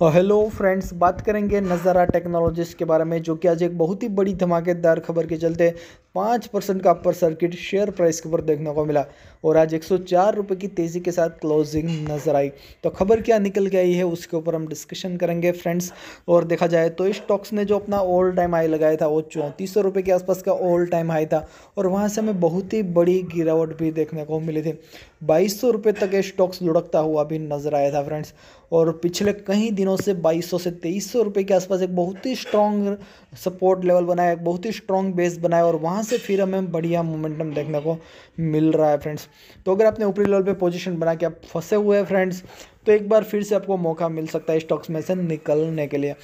Hello friends बात करेंगे नज़ारा टेक्नोलॉजीज़ के बारे में, जो कि आज एक बहुत ही बड़ी धमाकेदार खबर के चलते पाँच परसेंट का अपर सर्किट शेयर प्राइस के ऊपर देखने को मिला और आज एक सौ चार रुपये की तेज़ी के साथ क्लोजिंग नज़र आई। तो खबर क्या निकल के आई है, उसके ऊपर हम डिस्कशन करेंगे फ्रेंड्स और देखा जाए तो स्टॉक्स ने जो अपना ऑल टाइम हाई लगाया था, वो चौंतीस सौ के आसपास का ऑल टाइम हाई था और वहाँ से हमें बहुत ही बड़ी गिरावट भी देखने को मिली थी। बाईस तक स्टॉक्स लुढ़कता हुआ भी नज़र आया था फ्रेंड्स और पिछले कई दिनों से बाईस सौ से तेईस सौ रुपये के आसपास एक बहुत ही स्ट्रॉन्ग सपोर्ट लेवल बनाया, एक बहुत ही स्ट्रॉन्ग बेस बनाया और वहाँ से फिर हमें बढ़िया मोमेंटम देखने को मिल रहा है फ्रेंड्स तो अगर आपने ऊपरी लेवल पे पोजीशन बना के आप फंसे हुए हैं फ्रेंड्स तो एक बार फिर से आपको मौका मिल सकता है स्टॉक्स में से निकलने के लिए.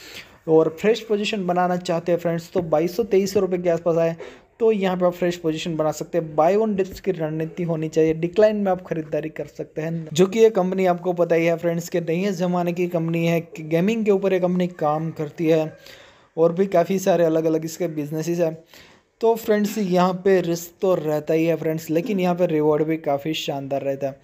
और फ्रेश पोजीशन बनाना चाहते हैं फ्रेंड्स तो बाईस सौ तेईस सौ रुपये के आसपास आए तो यहाँ पे आप फ्रेश पोजीशन बना सकते हैं। बाय वन डिप्स की रणनीति होनी चाहिए। डिक्लाइन में आप खरीदारी कर सकते हैं। जो कि ये कंपनी आपको पता ही है फ्रेंड्स के नए ज़माने की कंपनी है गेमिंग के ऊपर ये कंपनी काम करती है और भी काफ़ी सारे अलग अलग इसके बिजनेसिस हैं। तो फ्रेंड्स यहाँ पे रिस्क तो रहता ही है फ्रेंड्स लेकिन यहाँ पे रिवॉर्ड भी काफ़ी शानदार रहता है।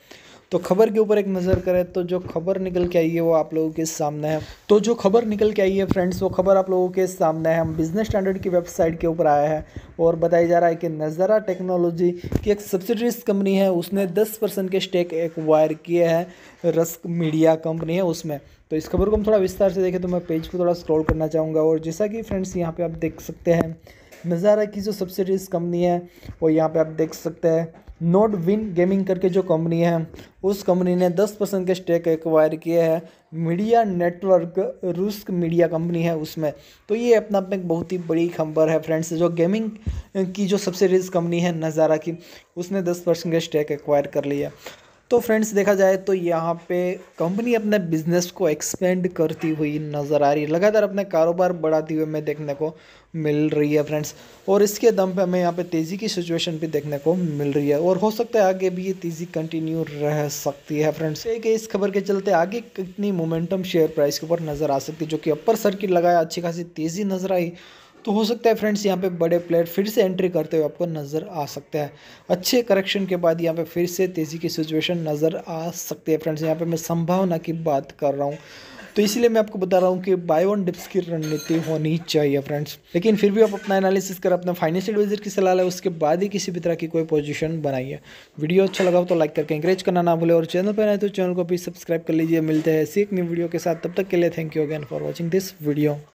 तो खबर के ऊपर एक नज़र करें तो जो खबर निकल के आई है वो आप लोगों के सामने है। तो जो खबर निकल के आई है फ्रेंड्स वो खबर आप लोगों के सामने है। हम बिज़नेस स्टैंडर्ड की वेबसाइट के ऊपर आया है और बताया जा रहा है कि नज़ारा टेक्नोलॉजी की एक सब्सिडरीज कंपनी है, उसने दस परसेंट के स्टेक एक्वायर किए हैं रस्क मीडिया कंपनी है उसमें। तो इस खबर को हम थोड़ा विस्तार से देखें तो मैं पेज को थोड़ा स्क्रॉल करना चाहूँगा और जैसा कि फ्रेंड्स यहाँ पर आप देख सकते हैं नज़ारा की जो सब्सिडीज कंपनी है, वो यहाँ पे आप देख सकते हैं। नोट विन गेमिंग करके जो कंपनी है, उस कंपनी ने 10 परसेंट के स्टेक एक्वायर किए हैं। मीडिया नेटवर्क रूस मीडिया कंपनी है उसमें। तो ये अपना अपना एक बहुत ही बड़ी खबर है फ्रेंड्स जो गेमिंग की जो सबसे रिज कंपनी है नज़ारा की, उसने 10 परसेंट के स्टेक एक्वायर कर लिया। तो फ्रेंड्स देखा जाए तो यहाँ पे कंपनी अपने बिज़नेस को एक्सपेंड करती हुई नज़र आ रही है। लगातार अपने कारोबार बढ़ाती हुई हमें देखने को मिल रही है फ्रेंड्स और इसके दम पे हमें यहाँ पे तेज़ी की सिचुएशन भी देखने को मिल रही है। और हो सकता है आगे भी ये तेज़ी कंटिन्यू रह सकती है फ्रेंड्स एक इस खबर के चलते आगे कितनी मोमेंटम शेयर प्राइस के ऊपर नज़र आ सकती है, जो कि अपर सर्किट लगाया, अच्छी खासी तेज़ी नज़र आई। तो हो सकता है फ्रेंड्स यहाँ पे बड़े प्लेयर फिर से एंट्री करते हुए आपको नज़र आ सकता है। अच्छे करेक्शन के बाद यहाँ पे फिर से तेज़ी की सिचुएशन नज़र आ सकती है फ्रेंड्स यहाँ पे मैं संभावना की बात कर रहा हूँ। तो इसीलिए मैं आपको बता रहा हूँ कि बाय वन डिप्स की रणनीति होनी चाहिए फ्रेंड्स लेकिन फिर भी आप अपना एनालिसिस कर, अपना फाइनेंशियल एडवाइजर की सलाह लें, उसके बाद ही किसी भी तरह की कोई पोजीशन बनाइए। वीडियो अच्छा लगा हो तो लाइक करके इंकरेज करना ना भूले, और चैनल पर आए तो चैनल को भी सब्सक्राइब कर लीजिए। मिलते हैं ऐसी एक नई वीडियो के साथ। तब तक के लिए thank you again for watching this video